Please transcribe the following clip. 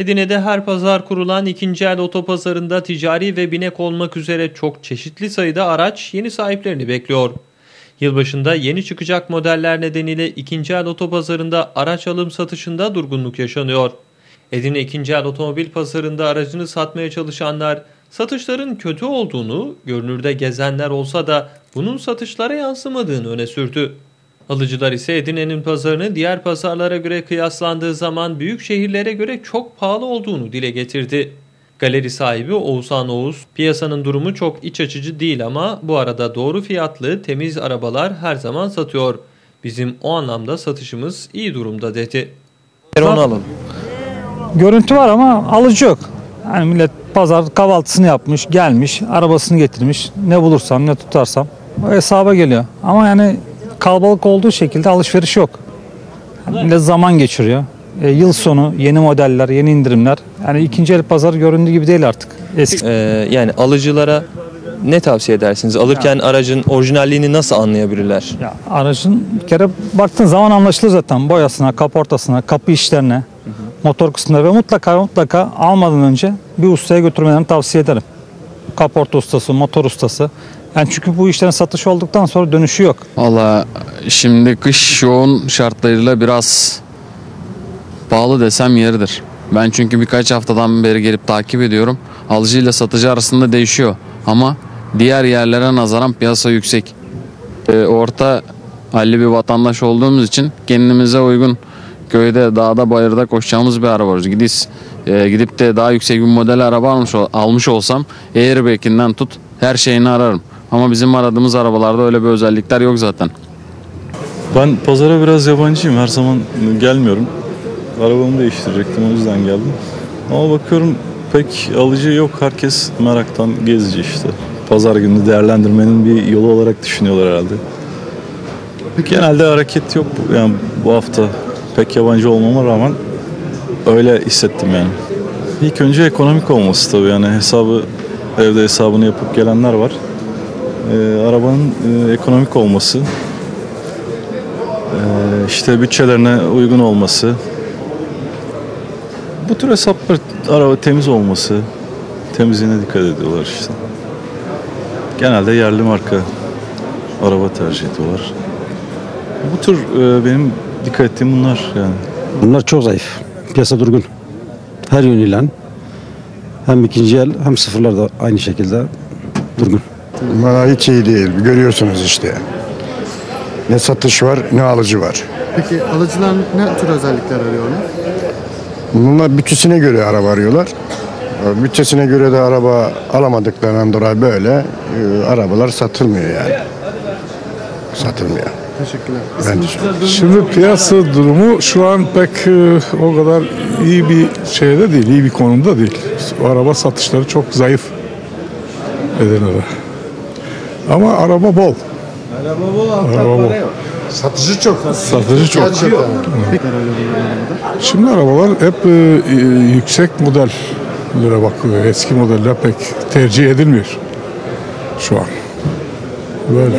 Edirne'de her pazar kurulan ikinci el otopazarında ticari ve binek olmak üzere çok çeşitli sayıda araç yeni sahiplerini bekliyor. Yılbaşında yeni çıkacak modeller nedeniyle ikinci el otopazarında araç alım satışında durgunluk yaşanıyor. Edirne ikinci el otomobil pazarında aracını satmaya çalışanlar satışların kötü olduğunu, görünürde gezenler olsa da bunun satışlara yansımadığını öne sürdü. Alıcılar ise Edirne'nin pazarını diğer pazarlara göre kıyaslandığı zaman büyük şehirlere göre çok pahalı olduğunu dile getirdi. Galeri sahibi Oğuzhan Oğuz, piyasanın durumu çok iç açıcı değil ama bu arada doğru fiyatlı, temiz arabalar her zaman satıyor. Bizim o anlamda satışımız iyi durumda dedi. Onu alalım. Görüntü var ama alıcı yok. Yani millet pazar kahvaltısını yapmış, gelmiş, arabasını getirmiş. Ne bulursam, ne tutarsam hesaba geliyor. Ama yani kalabalık olduğu şekilde alışveriş yok. Yani zaman geçiriyor. E, yıl sonu yeni modeller, yeni indirimler. Yani ikinci el pazar göründüğü gibi değil artık. Eski Ee, yani alıcılara ne tavsiye edersiniz? Alırken aracın orijinalliğini nasıl anlayabilirler? Ya aracın bir kere baktığın zaman anlaşılır zaten boyasına, kaportasına, kapı işlerine, motor kısımlarına ve mutlaka mutlaka almadan önce bir ustaya götürmelerini tavsiye ederim. Kaporta ustası, motor ustası. Yani çünkü bu işlerin satış olduktan sonra dönüşü yok. Valla şimdi kış yoğun şartlarıyla biraz pahalı desem yeridir. Ben çünkü birkaç haftadan beri gelip takip ediyorum. Alıcı ile satıcı arasında değişiyor. Ama diğer yerlere nazaran piyasa yüksek. Ee, orta halli bir vatandaş olduğumuz için kendimize uygun köyde, dağda, bayırda koşacağımız bir araba arıyoruz. Gidiz, e, gidip de daha yüksek bir model araba almış, almış olsam airbag'inden tut her şeyini ararım. Ama bizim aradığımız arabalarda öyle bir özellikler yok zaten. Ben pazara biraz yabancıyım. Her zaman gelmiyorum. Arabamı değiştirecektim o yüzden geldim. Ama bakıyorum pek alıcı yok. Herkes meraktan gezici işte. Pazar günü değerlendirmenin bir yolu olarak düşünüyorlar herhalde. Genelde hareket yok. Yani bu hafta pek yabancı olmama rağmen öyle hissettim yani. İlk önce ekonomik olması tabii yani hesabı evde hesabını yapıp gelenler var. Ee, arabanın e, ekonomik olması, işte bütçelerine uygun olması. Bu tür hesaplar araba temiz olması, temizliğine dikkat ediyorlar işte. Genelde yerli marka araba tercih ediyorlar. Bu tür e, benim dikkat ettiğim bunlar yani. Bunlar çok zayıf. Piyasa durgun. Her yönüyle hem ikinci el hem sıfırlar da aynı şekilde durgun. Bana hiç iyi değil. Görüyorsunuz işte. Ne satış var ne alıcı var. Peki alıcılar ne tür özellikler arıyorlar? Bunlar bütçesine göre araba arıyorlar. Bütçesine göre de araba alamadıklarından dolayı böyle e, arabalar satılmıyor yani. Satılmıyor. Teşekkürler. Ben teşekkür Şimdi piyasa durumu şu an pek e, o kadar iyi bir şeyde değil, iyi bir konumda değil. O araba satışları çok zayıf Edirne'de. Ama araba bol. Araba bol. Satıcı çok. Satıcı çok. Gerçekten. Oluyor bu anlamda? Şimdi arabalar hep e, e, yüksek modellere bakılıyor. Eski modeller pek tercih edilmiyor şu an. Böyle.